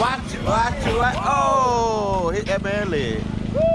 Watch watch watch Oh, hit that man leg. Woo.